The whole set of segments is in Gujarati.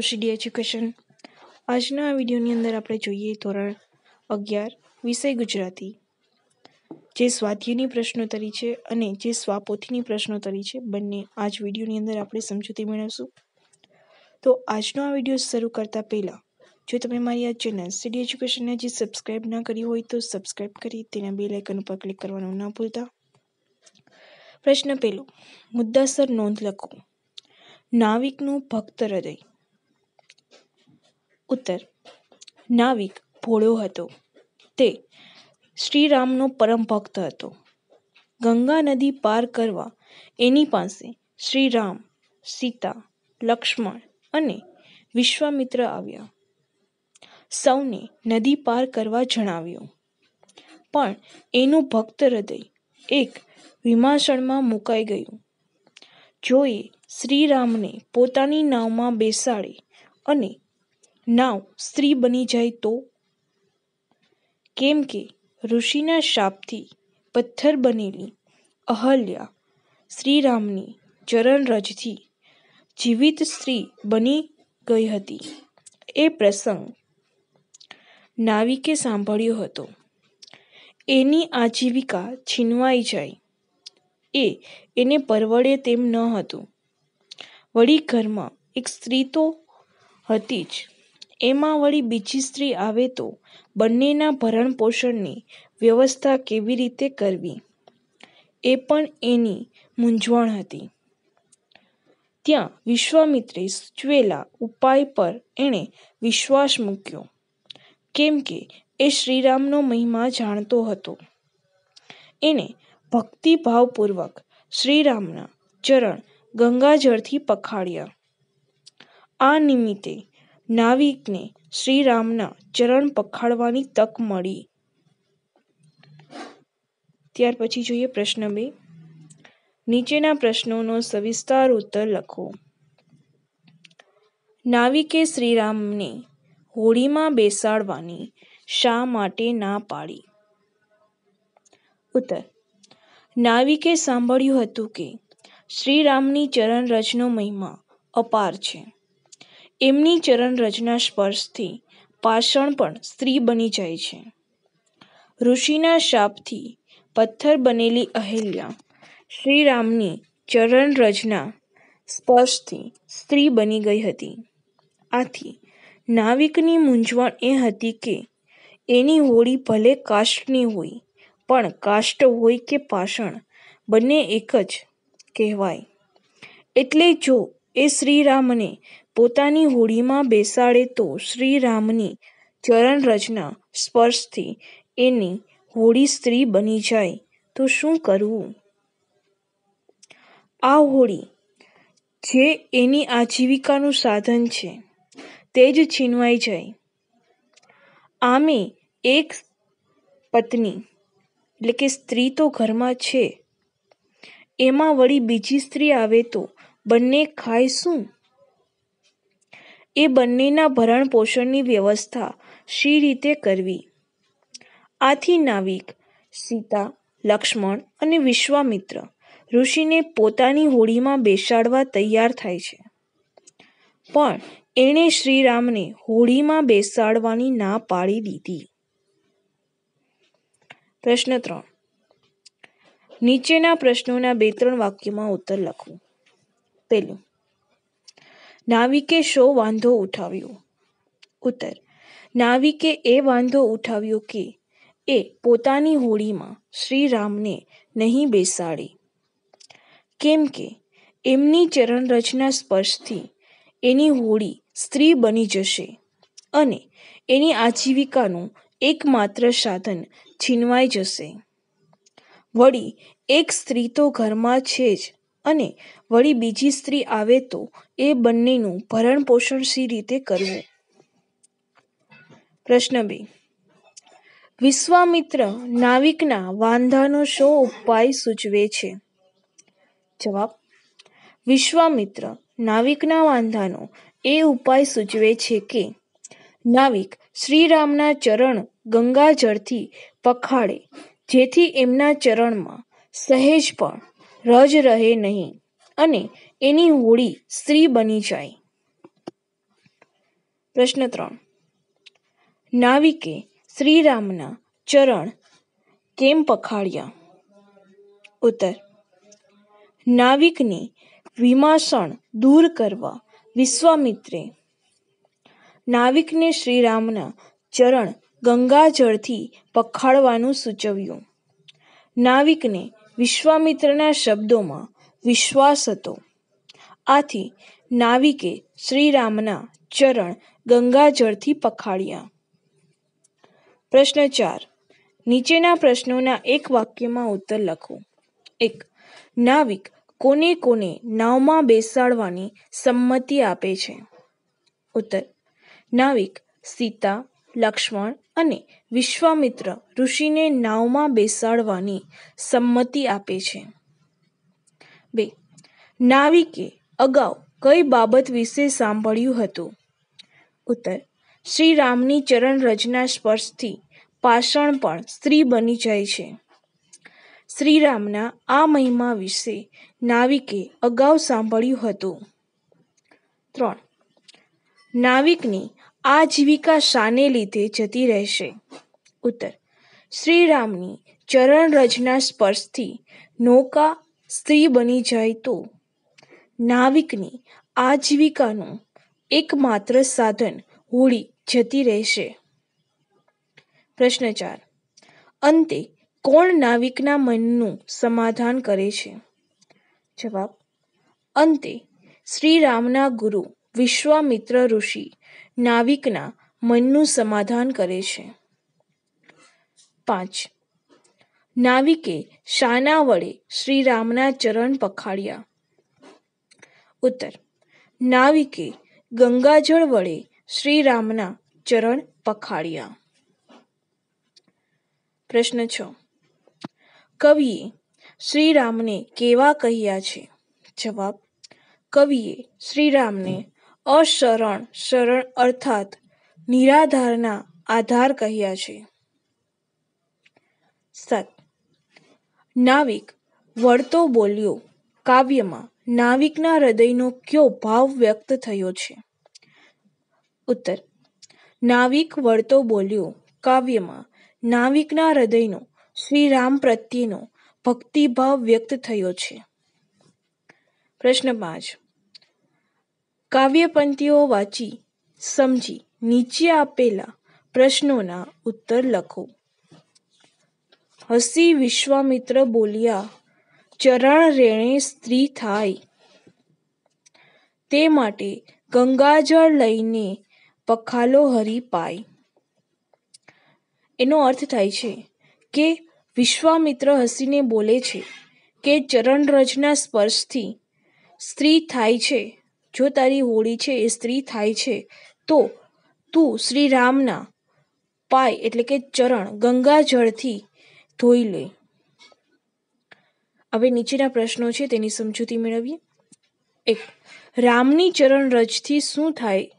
સીડી એજ્યુકેશન આજના આ વિડીયોની અંદર આપણે જોઈએ ધોરણ અગિયાર, વિષય ગુજરાતી. જે સ્વાધ્યાયની પ્રશ્નોત્તરી છે અને જે સ્વાપોથીની પ્રશ્નોત્તરી છે, બંને આજ વિડીયોની અંદર આપણે સમજૂતી મેળવશું. તો આજનો આ વીડિયો શરૂ કરતા પહેલાં, જો તમે મારી આ ચેનલ સીડી એજ્યુકેશનને જે સબસ્ક્રાઇબ ના કરી હોય તો સબસ્ક્રાઇબ કરી તેના બે લાઇકન ઉપર ક્લિક કરવાનું ના ભૂલતા. પ્રશ્ન પહેલો, મુદ્દાસર નોંધ લખો. નાવિકનું ભક્ત હૃદય. ઉત્તર. નાવિક ભોળો હતો. તે શ્રીરામનો પરમ ભક્ત હતો. ગંગા નદી પાર કરવા એની પાસે શ્રીરામ, સીતા, લક્ષ્મણ અને વિશ્વામિત્ર આવ્યા. સૌને નદી પાર કરવા જણાવ્યું. પણ એનું ભક્ત હૃદય એક વિમાસણમાં મુકાઈ ગયું. જોએ શ્રીરામને પોતાની નાવમાં બેસાડી અને નાવ સ્ત્રી બની જાય તો? કેમ કે ઋષિના શાપથી પથ્થર બનેલી અહલ્યા શ્રીરામની ચરણરજથી જીવિત સ્ત્રી બની ગઈ હતી. એ પ્રસંગ નાવિકે સાંભળ્યો હતો. એની આજીવિકા છીનવાઈ જાય. એ એને પરવડે તેમ ન હતું. વળી ઘરમાં એક સ્ત્રી તો હતી જ. એમાં વળી બીજી સ્ત્રી આવે તો બંનેના ભરણ પોષણની વ્યવસ્થા કેવી રીતે કરવી? એ પણ એની મૂંઝવણ હતી. ત્યાં વિશ્વામિત્રે સૂચવેલા ઉપાય પર એણે વિશ્વાસ મૂક્યો. કેમ કે એ શ્રીરામનો મહિમા જાણતો હતો. એણે ભક્તિભાવપૂર્વક શ્રીરામના ચરણ ગંગાજળથી પખાળ્યા. આ નિમિત્તે નાવિકને શ્રીરામના ચરણ પખાડવાની તક મળી. ત્યાર પછી જોઈએ પ્રશ્ન બે. નીચેના પ્રશ્નોનો સવિસ્તાર ઉત્તર લખો. નાવિકે શ્રીરામને હોડીમાં બેસાડવાની શા માટે ના પાડી? ઉત્તર. નાવિકે સાંભળ્યું હતું કે શ્રીરામની ચરણ રજનો મહિમા અપાર છે. એમની ચરણ રચના સ્પર્શથી પાષણ પણ સ્ત્રી બની જાય છે. ઋષિના શાપથી પથ્થર બનેલી અહિલ્યા શ્રીરામની ચરણ રચના સ્પર્શથી સ્ત્રી બની ગઈ હતી. આથી નાવિકની મૂંઝવણ એ હતી કે એની હોળી ભલે કાષ્ટની હોય, પણ કાષ્ટ હોય કે પાષણ, બંને એક જ કહેવાય. એટલે જો એ શ્રીરામને પોતાની હોડીમાં બેસાડે તો શ્રીરામની ચરણરજના સ્પર્શથી એની હોડી સ્ત્રી બની જાય, તો શું કરવું? આ હોડી જે એની આજીવિકાનું સાધન છે, તે જ છીનવાઈ જાય. આમે એક પત્ની, એટલે કે સ્ત્રી તો ઘરમાં છે, એમાં વળી બીજી સ્ત્રી આવે તો બંને ખાય શું? એ બંનેના ભરણ પોષણની વ્યવસ્થા શી રીતે કરવી? આથી નાવિક, સીતા, લક્ષ્મણ અને વિશ્વામિત્ર ઋષિને પોતાની હોડીમાં બેસાડવા તૈયાર થાય છે. પણ એણે શ્રીરામને હોડીમાં બેસાડવાની ના પાડી દીધી. પ્રશ્ન ત્રણ. નીચેના પ્રશ્નોના બે ત્રણ વાક્યમાં ઉત્તર લખવું પહેલું નાવિકે શો વાંધો ઉઠાવ્યો? ઉત્તર, નાવિકે એ વાંધો ઉઠાવ્યો કે એ પોતાની હોડીમાં શ્રીરામને નહીં બેસાડે. કેમ કે એમની ચરણરચના સ્પર્શથી એની હોડી સ્ત્રી બની જશે અને એની આજીવિકાનું એકમાત્ર સાધન છીનવાઈ જશે. વળી એક સ્ત્રી તો ઘરમાં છે જ અને વળી બીજી સ્ત્રી આવે તો એ બંનેનું ભરણ પોષણ સી રીતે કરવું? પ્રશ્ન બે. વિશ્વામિત્ર નાવિકના વાંધાનો શો ઉપાય સૂચવે છે? જવાબ. વિશ્વામિત્ર નાવિકના વાંધાનો એ ઉપાય સૂચવે છે કે નાવિક શ્રીરામના ચરણ ગંગાજળથી પખાડે જેથી એમના ચરણમાં સહેજ પણ રજ રહે નહીં અને એની હોડી સ્ત્રી બની જાય. પ્રશ્ન ત્રણ. નાવિકે શ્રીરામના ચરણ કેમ પખાડ્યા ઉત્તર. નાવિકની વિમાસણ દૂર કરવા વિશ્વામિત્રે નાવિકને શ્રીરામના ચરણ ગંગાજળથી પખાડવાનું સૂચવ્યું. નાવિકને વિશ્વામિત્રના શબ્દોમાં વિશ્વાસ હતો. આથી નાવિકે શ્રીરામના ચરણ ગંગાજળથી પખાડ્યા પ્રશ્ન ચાર. નીચેના પ્રશ્નોના એક વાક્યમાં ઉત્તર લખો. એક. નાવિક કોને કોને નાવમાં બેસાડવાની સંમતિ આપે છે. ઉત્તર. નાવિક સીતા લક્ષ્મણ અને વિશ્વામિત્ર ઋષિને નાવમાં બેસાડવાની સંમતિ આપે છે. બે. નાવિકે અગાઉ કઈ બાબત વિશે સાંભળ્યું હતું? ઉત્તર. શ્રી રામની ચરણ રચના સ્પર્શથી પાષાણ પણ સ્ત્રી બની જાય છે. શ્રીરામના આ મહિમા વિશે નાવિકે અગાઉ સાંભળ્યું હતું. ત્રણ. નાવિકની આજીવિકા શાને લીધે જતી રહેશે. ઉત્તર. શ્રીરામની ચરણ રચના સ્પર્શથી નૌકા સ્ત્રી બની જાય તો? નાવિકની આજીવિકાનું એકમાત્ર સાધન હોળી જતી રહેશે. પ્રશ્ન ચાર. અંતે કોણ નાવિકના મનનું સમાધાન કરે છે? જવાબ. અંતે શ્રીરામના ગુરુ વિશ્વામિત્ર ઋષિ નાવિકના મનનું સમાધાન કરે છે. પાંચ. નાવિકે શાના વડે શ્રી રામના ચરણ પખાડ્યા. ઉત્તર. નાવિકે ગંગાજળ વડે શ્રી રામના ચરણ પખાડ્યા. પ્રશ્ન છ. કવિએ શ્રીરામને કેવા કહ્યા છે? જવાબ, કવિએ શ્રીરામને અશરણ, શરણ અર્થાત નિરાધારના આધાર કહ્યા છે. સત. નાવિક વળતો બોલ્યો, કાવ્યમાં નાવિકના હૃદયનો કયો ભાવ વ્યક્ત થયો છે? ઉત્તર. નાવિક વળતો બોલ્યો, કાવ્યમાં નાવિકના હૃદયનો શ્રીરામ પ્રત્યેનો ભક્તિભાવ વ્યક્ત થયો છે. પ્રશ્ન પાંચ. કાવ્ય પંક્તિઓ વાંચી, સમજી, નીચે આપેલા પ્રશ્નોના ઉત્તર લખો. હસી વિશ્વામિત્ર બોલ્યા, ચરણ રેણે સ્ત્રી થાય. તે માટે ગંગાજળ લઈને પખાલો હરી પાય. એનો અર્થ થાય છે કે વિશ્વામિત્ર હસીને બોલે છે કે ચરણ રજના સ્પર્શથી સ્ત્રી થાય છે. જો તારી હોળી છે એ સ્ત્રી થાય છે, તો તું શ્રી રામના પાય એટલે કે ચરણ ગંગા જળથી ધોઈ લે. હવે નીચેના પ્રશ્નો છે, તેની સમજૂતી મેળવીએ. એક, રામની ચરણ રજથી શું થાય,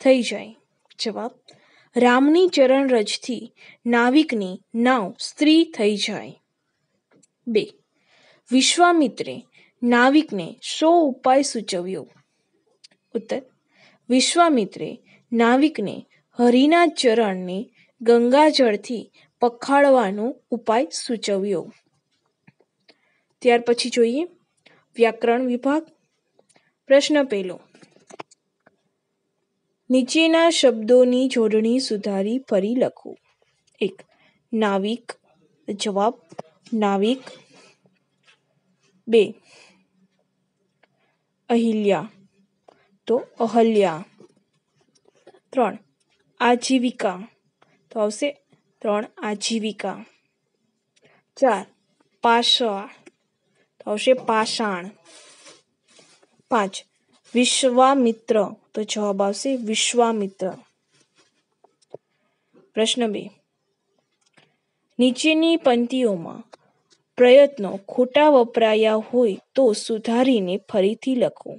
થઈ જાય? જવાબ, રામની ચરણ રજથી નાવિકની નાવ સ્ત્રી થઈ જાય. બે, વિશ્વામિત્રે નાવિકને શો ઉપાય સૂચવ્યો. ઉત્તર વિશ્વામિત્રે નાવિકને હરિના ચરણને ગંગાજળથી પખાડવાનો ઉપાય સૂચવ્યો. ત્યાર પછી જોઈએ વ્યાકરણ વિભાગ. પ્રશ્ન પહેલો. નીચેના શબ્દોની જોડણી સુધારી ફરી લખો. એક, નાવિક. જવાબ, નાવિક. બે, અહિલ્યા. તો અહલ્યા. ત્રણ, આજીવિકા. તો આવશે ત્રણ આજીવિકા. ચાર પાષાણ તો આવશે પાષાણ. પાંચ, વિશ્વામિત્ર. તો જવાબ આવશે વિશ્વામિત્ર. પ્રશ્ન બે, નીચેની પંક્તિઓમાં પ્રયત્નો ખોટા વપરાયા હોય તો સુધારીને ફરીથી લખો.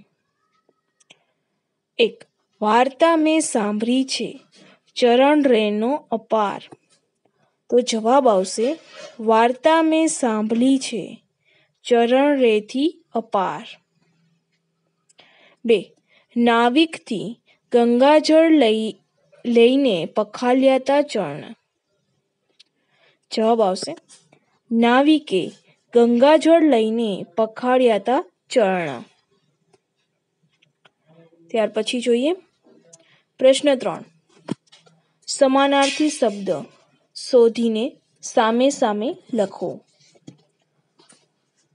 એક વાર્તા મેં સાંભળી છે, ચરણ રેનો અપાર. તો જવાબ આવશે, વાર્તા મેં સાંભળી છે, ચરણ રેથી અપાર. બે, નાવિકથી ગંગાજળ લઈ, લઈને પખાલ્યાતા ચરણ જવાબ આવશે, નાવિકે ગંગાજળ લઈને પખાળ્યાતા ચરણ ત્યાર પછી જોઈએ. પ્રશ્ન ત્રણ. સમાનાર્થી શબ્દ શોધીને સામે સામે લખો.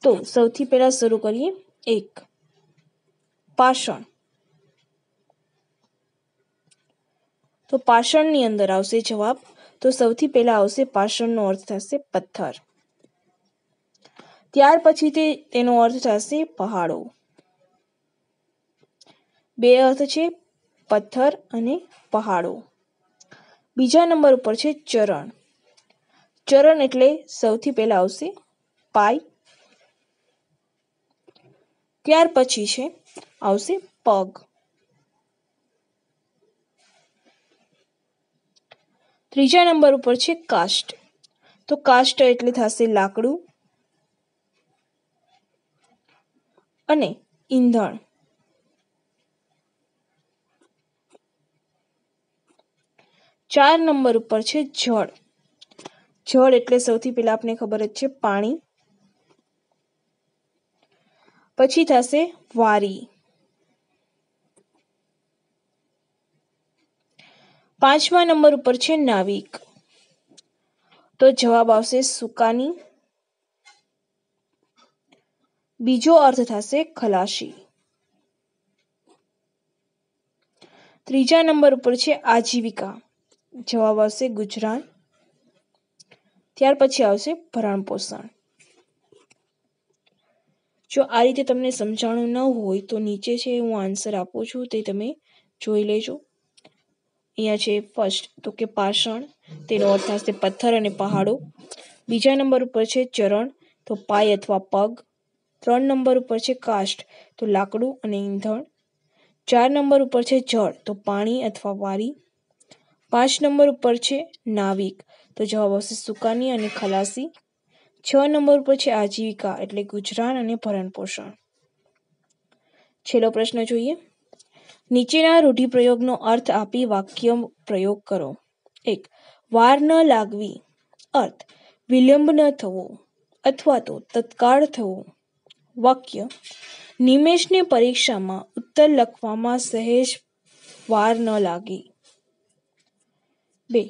તો સૌથી પહેલા શરૂ કરીએ. એક. પાષણ. તો પાષણની અંદર આવશે જવાબ. તો સૌથી પહેલા આવશે પાષણનો અર્થ થશે પથ્થર. ત્યાર પછી તે તેનો અર્થ થશે પહાડો. બે અર્થ છે, પથ્થર અને પહાડો. બીજા નંબર ઉપર છે, ચરણ. ચરણ એટલે સૌથી પહેલા આવશે પાય. ત્યાર પછી છે, આવશે પગ. ત્રીજા નંબર ઉપર છે કાસ્ટ તો કાસ્ટ એટલે થશે લાકડું અને ઈંધણ. ચાર નંબર ઉપર છે જળ. જળ એટલે સૌથી પહેલા આપને ખબર જ છે પાણી. પછી થશે વારી. પાંચમા નંબર ઉપર છે નાવિક. તો જવાબ આવશે સુકાની. બીજો અર્થ થશે ખલાસી. ત્રીજા નંબર ઉપર છે આજીવિકા. જવાબ આવશે ગુજરાન. ત્યાર પછી આવશે ભરણ પોષણ જો આ રીતે તમને સમજાણું ન હોય તો નીચે છે હું આન્સર આપું છું, તે તમે જોઈ લેજો. અહીંયા છે ફર્સ્ટ તો કે પાષણ, તેનો અર્થ થશે પથ્થર અને પહાડો. બીજા નંબર ઉપર છે ચરણ, તો પાય અથવા પગ. ત્રણ નંબર ઉપર છે કાસ્ટ તો લાકડું અને ઈંધણ. ચાર નંબર ઉપર છે જળ, તો પાણી અથવા વારી. પાંચ નંબર ઉપર છે નાવિક. તો જવાબ આવશે સુકાની અને ખલાસી. છ નંબર ઉપર છે આજીવિકા, એટલે ગુજરાન અને ભરણ પોષણ છેલ્લો પ્રશ્ન જોઈએ. નીચેના રૂઢિપ્રયોગનો અર્થ આપી વાક્ય પ્રયોગ કરો. એક, વાર ન લાગવી. અર્થ, વિલંબ ન થવો અથવા તો તત્કાળ થવો. વાક્ય નિમેશને પરીક્ષામાં ઉત્તર લખવામાં સહેજ વાર ન લાગી. બે.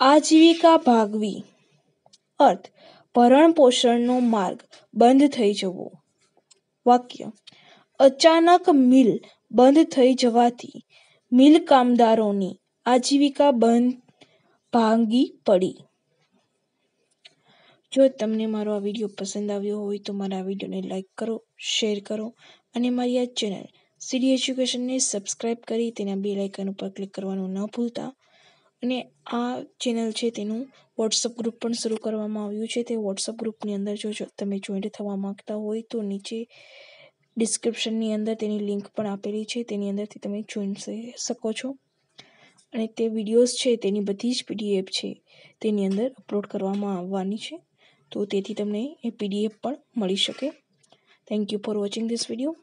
આજીવિકા ભાગવી. અર્થ ભરણ પોષણનો માર્ગ બંધ થઈ જવો. વાક્ય, અચાનક મિલ બંધ થઈ જવાથી મિલ કામદારોની આજીવિકા બંધ ભાંગી પડી. જો તમને મારો આ વીડિયો પસંદ આવ્યો હોય તો મારા વિડીયોને લાઈક કરો, શેર કરો અને મારી આ ચેનલ સીડી એજ્યુકેશનને સબસ્ક્રાઈબ કરી તેના બે લાઇકન ઉપર ક્લિક કરવાનું ન ભૂલતા. અને આ ચેનલ છે તેનું વોટ્સઅપ ગ્રુપ પણ શરૂ કરવામાં આવ્યું છે. તે વોટ્સઅપ ગ્રુપની અંદર જો તમે જોઈન્ટ થવા માંગતા હોય તો નીચે ડિસ્ક્રિપ્શનની અંદર તેની લિંક પણ આપેલી છે. તેની અંદરથી તમે જોઈન શકો છો. અને તે વિડીયોઝ છે તેની બધી જ પીડીએફ છે તેની અંદર અપલોડ કરવામાં આવવાની છે. તો તેથી તમને એ પીડીએફ પણ મળી શકે. Thank you for watching this video